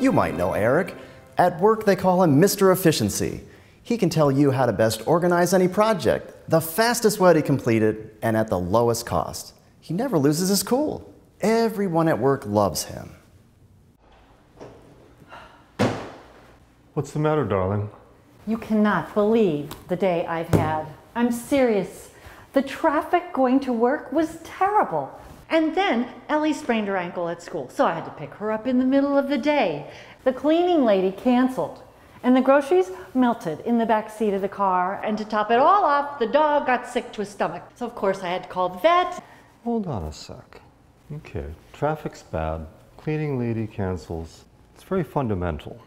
You might know Eric. At work, they call him Mr. Efficiency. He can tell you how to best organize any project, the fastest way to complete it, and at the lowest cost. He never loses his cool. Everyone at work loves him. What's the matter, darling? You cannot believe the day I've had. I'm serious. The traffic going to work was terrible. And then Ellie sprained her ankle at school, so I had to pick her up in the middle of the day. The cleaning lady canceled, and the groceries melted in the back seat of the car. And to top it all off, the dog got sick to his stomach. So, of course, I had to call the vet. Hold on a sec. Okay, traffic's bad. Cleaning lady cancels. It's very fundamental.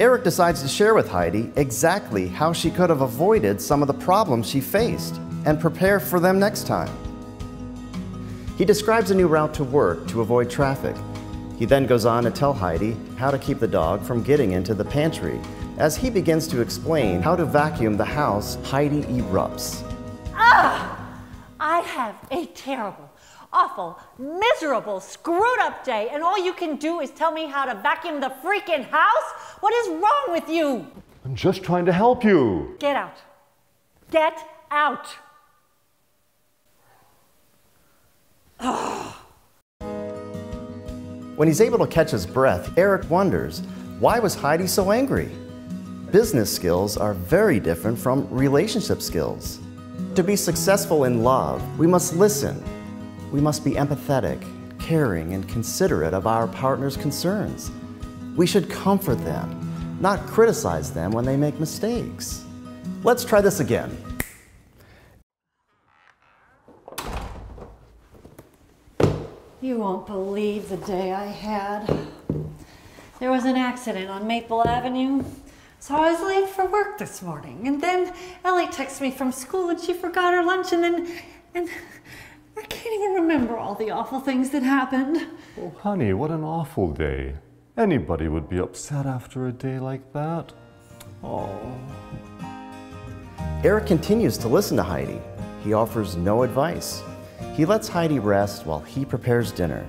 Eric decides to share with Heidi exactly how she could have avoided some of the problems she faced and prepare for them next time. He describes a new route to work to avoid traffic. He then goes on to tell Heidi how to keep the dog from getting into the pantry. As he begins to explain how to vacuum the house, Heidi erupts. Ah! I have a terrible, awful, miserable, screwed up day, and all you can do is tell me how to vacuum the freaking house? What is wrong with you? I'm just trying to help you. Get out. Get out. When he's able to catch his breath, Eric wonders, why was Heidi so angry? Business skills are very different from relationship skills. To be successful in love, we must listen. We must be empathetic, caring, and considerate of our partner's concerns. We should comfort them, not criticize them when they make mistakes. Let's try this again. You won't believe the day I had. There was an accident on Maple Avenue. So I was late for work this morning. And then Ellie texted me from school and she forgot her lunch and then and I can't even remember all the awful things that happened. Oh, honey, what an awful day. Anybody would be upset after a day like that. Oh. Eric continues to listen to Heidi. He offers no advice. He lets Heidi rest while he prepares dinner.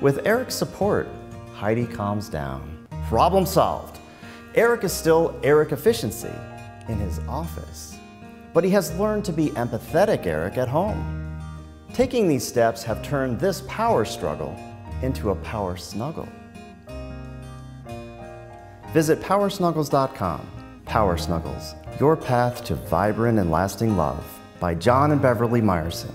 With Eric's support, Heidi calms down. Problem solved. Eric is still Eric Efficiency in his office, but he has learned to be empathetic Eric at home. Taking these steps have turned this power struggle into a power snuggle. Visit powersnuggles.com. Power Snuggles, your path to vibrant and lasting love by Jon and Beverly Meyerson.